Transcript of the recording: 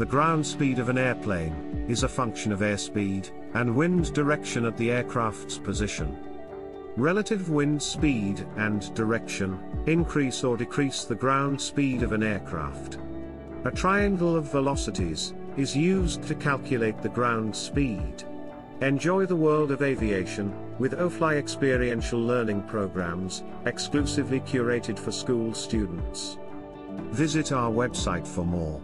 The ground speed of an airplane is a function of airspeed and wind direction at the aircraft's position. Relative wind speed and direction increase or decrease the ground speed of an aircraft. A triangle of velocities is used to calculate the ground speed. Enjoy the world of aviation with OFLY experiential learning programs, exclusively curated for school students. Visit our website for more.